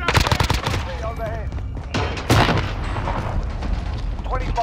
Overhead. 25.